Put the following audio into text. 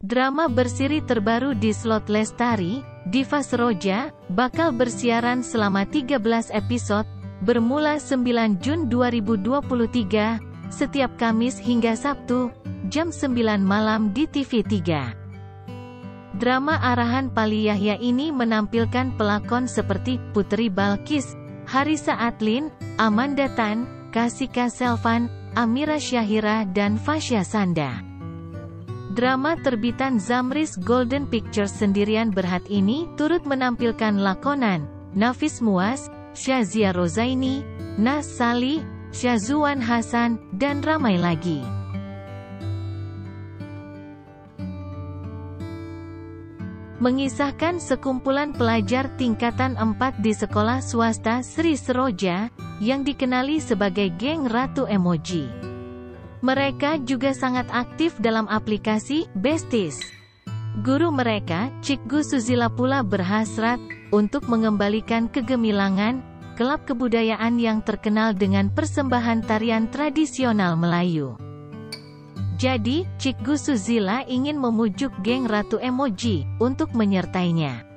Drama bersiri terbaru di slot Lestari, Diva Seroja, bakal bersiaran selama 13 episode, bermula 9 Jun 2023, setiap Kamis hingga Sabtu, jam 9 malam di TV3. Drama arahan Pali Yahya ini menampilkan pelakon seperti Putri Balkis, Harisa Atlin, Amanda Tan, Kasika Selvan, Amira Syahira dan Fasya Sanda. Drama terbitan Zamris Golden Pictures sendirian berhat ini turut menampilkan lakonan, Nafis Muas, Syazia Rozaini, Nas Sali, Syazuan Hasan, dan ramai lagi. Mengisahkan sekumpulan pelajar tingkatan 4 di sekolah swasta Sri Seroja, yang dikenali sebagai geng Ratu Emoji. Mereka juga sangat aktif dalam aplikasi Besties. Guru mereka, Cikgu Suzila pula berhasrat untuk mengembalikan kegemilangan kelab kebudayaan yang terkenal dengan persembahan tarian tradisional Melayu. Jadi, Cikgu Suzila ingin memujuk geng Ratu Emoji untuk menyertainya.